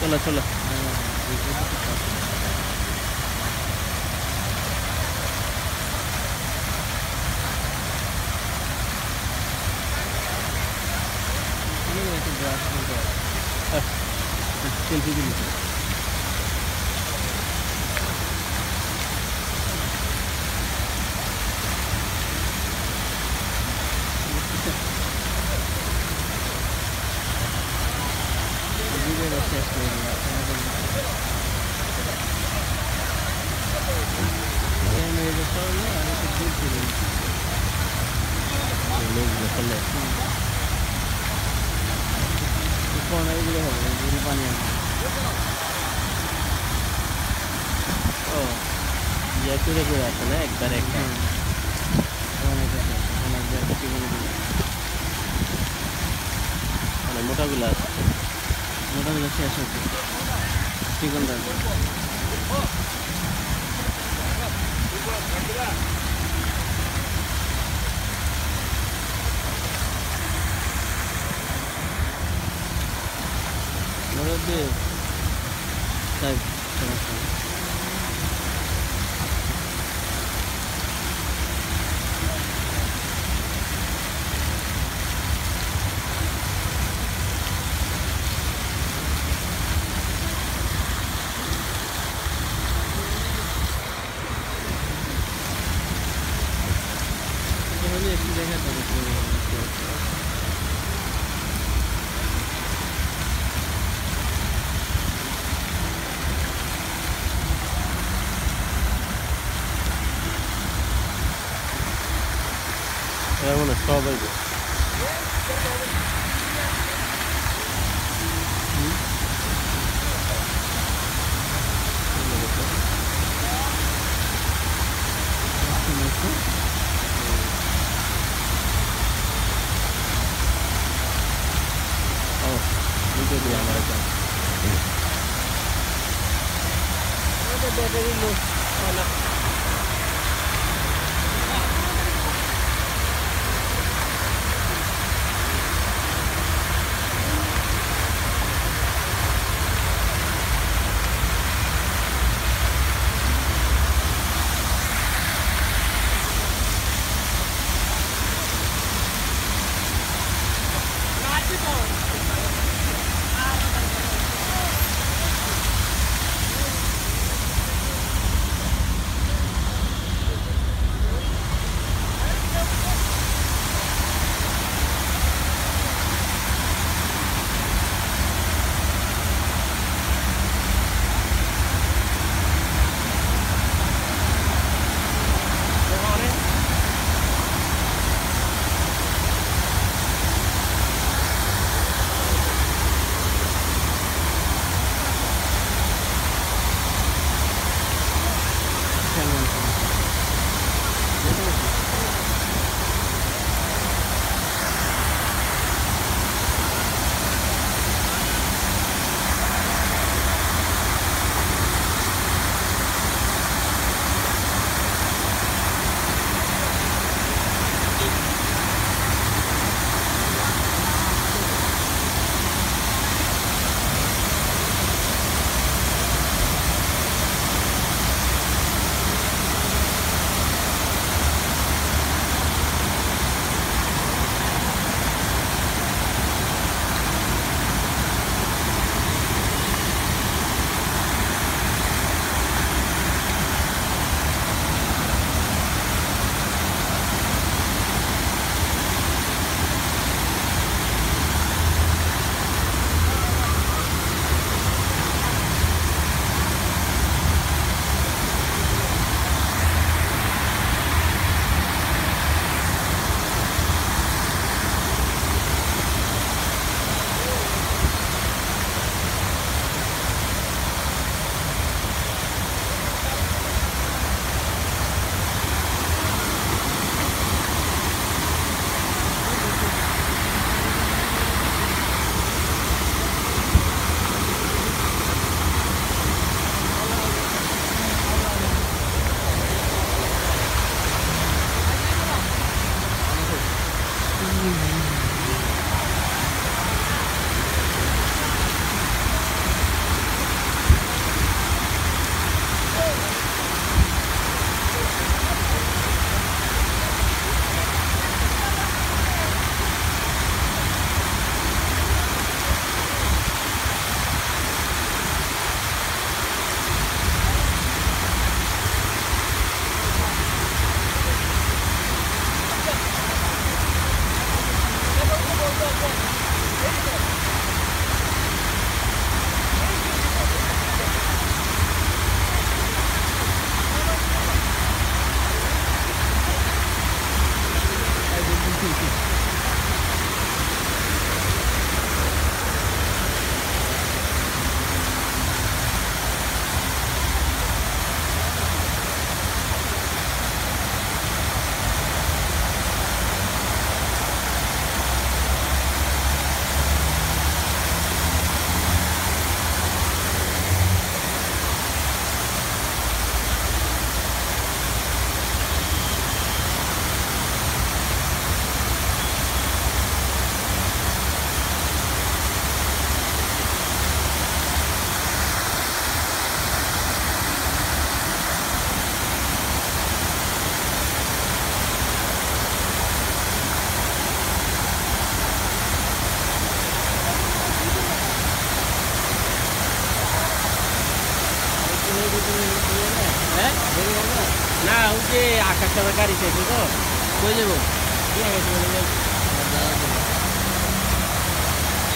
চলো চলো সেলফি দিলি পানি আছে ও ইয়ে করে করে আসলে একবার একটা মানে মোটাগুলো আছে মোটাগুলো শেষ হচ্ছে চিকন れでライブしてますねこれね、自然やったんですけど。sağdaydı. Oh, we did the American. What a better look.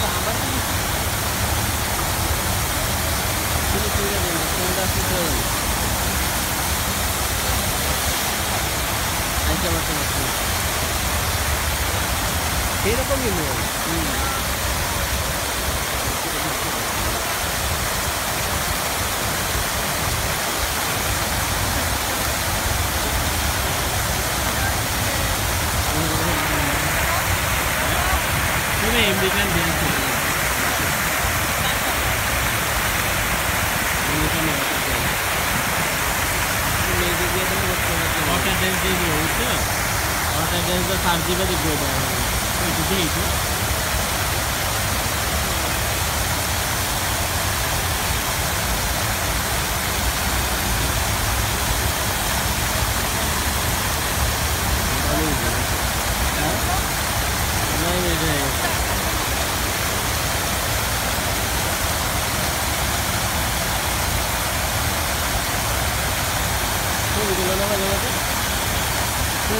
আবার কি তুমি তুলে দেন কোনটা কি করে আইসা মারতে মারতে সেরকমই विज्ञान बैंक वाटर डेन्स देखिए वाटर डेन्स का सार्जी का देखिए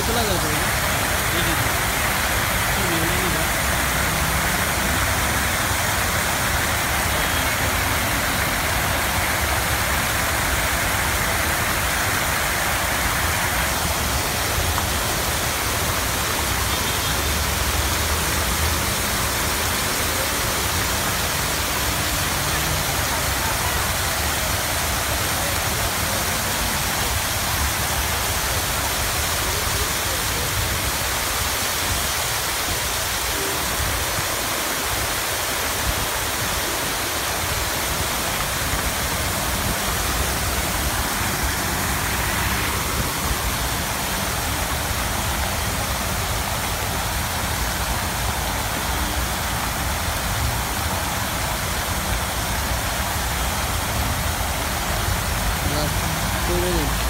चला जाता है। Благодарю.